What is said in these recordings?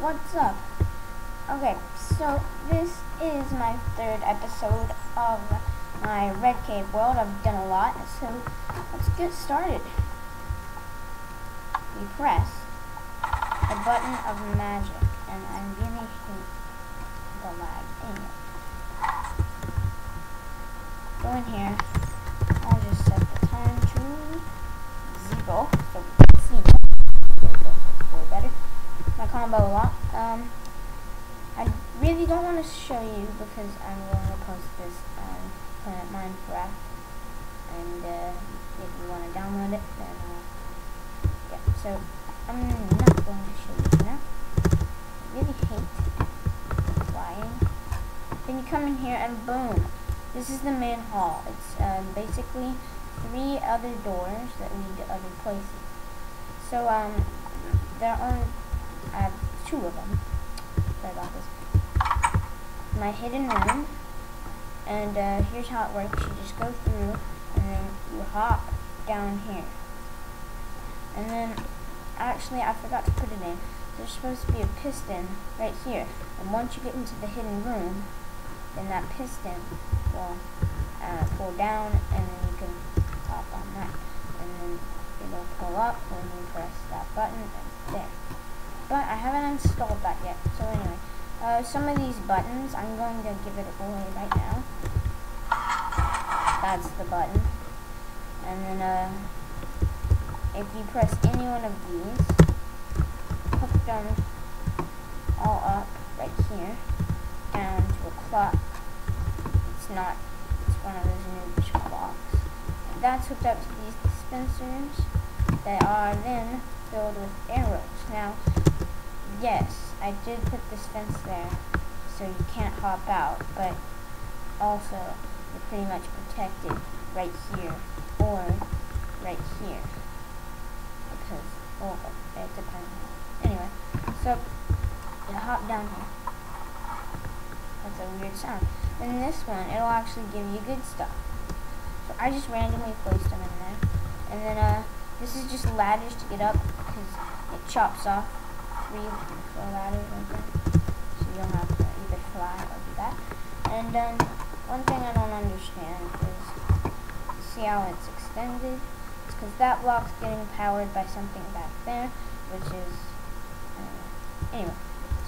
what's up? Okay, so this is my third episode of my Red Cave world. I've done a lot, so let's get started. You press the button of magic, and I really hate the lag. Anyway, go in here. Combo. Um, I really don't want to show you because I'm going to post this on Planet Minecraft. And uh, if you want to download it, then uh, yeah. So I'm not going to show you now. I really hate flying. Then you come in here and boom. This is the main hall. It's uh, basically three other doors that lead to other places. So um, there are I have two of them. Sorry about this. My hidden room, and uh, here's how it works. You just go through, and then you hop down here. And then, actually, I forgot to put it in. There's supposed to be a piston right here. And once you get into the hidden room, then that piston will uh, pull down, and then you can hop on that. And then it'll pull up when you press that button, and there but I haven't installed that yet. So anyway, uh, some of these buttons, I'm going to give it away right now. That's the button. And then, uh, if you press any one of these, hook them all up right here, down to a clock. It's not, it's one of those new clocks. That's hooked up to these dispensers that are then filled with arrows. Now, yes, I did put this fence there so you can't hop out, but also you're pretty much protected right here or right here because, well, it depends. Anyway, so you hop down here. That's a weird sound. And this one, it'll actually give you good stuff. So I just randomly placed them in there. And then, uh, this is just ladders to get up because it chops off three ladders right there. So you don't have to either fly or do that. And um, one thing I don't understand is, see how it's extended? It's because that block's getting powered by something back there, which is, uh, anyway.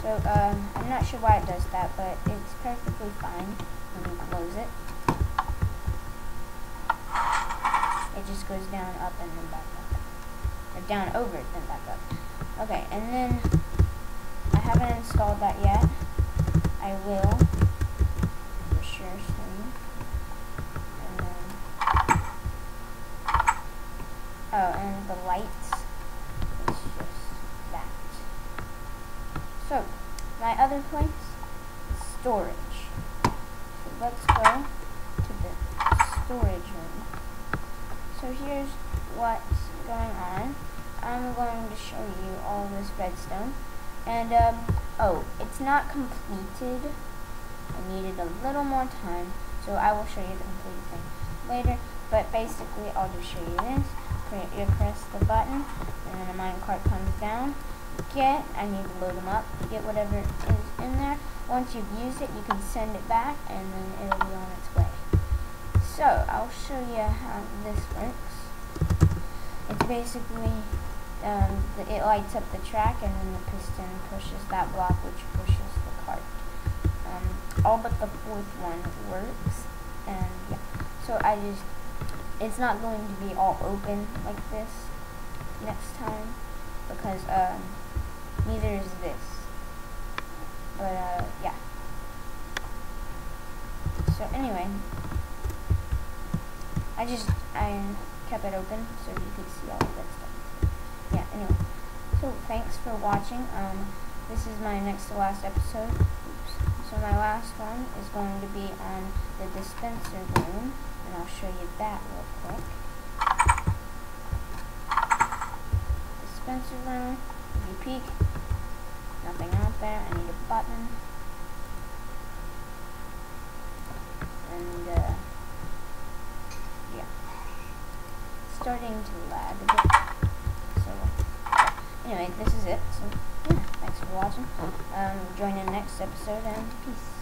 So um, I'm not sure why it does that, but it's perfectly fine when you close it. It just goes down, up, and then back up. Or down, over, then back up. Okay, and then I haven't installed that yet. I will for sure soon. And then oh, and the lights. It's just that. So my other place storage. So let's go to the storage room. So here's what's going on. I'm going to show you all this redstone. And, um, oh, it's not completed. I needed a little more time, so I will show you the completed thing later. But basically, I'll just show you this. You press the button, and then a minecart comes down. Get, I need to load them up. Get whatever is in there. Once you've used it, you can send it back, and then it'll be on its way. So, I'll show you how this works. It's basically um, the, it lights up the track and then the piston pushes that block which pushes the cart. Um, all but the fourth one works and yeah. So I just, it's not going to be all open like this next time because um, neither is this. But uh, yeah. So anyway, I just, I kept it open so you could see all of that stuff yeah, anyway. So, thanks for watching. Um, this is my next to last episode. Oops. So, my last one is going to be on the dispenser room, and I'll show you that real quick. Dispenser room. If you peek, nothing out there. I need a button. And, uh, yeah. Lag a bit. Anyway, this is it. So, yeah, thanks for for watching. Um, join in next episode and peace.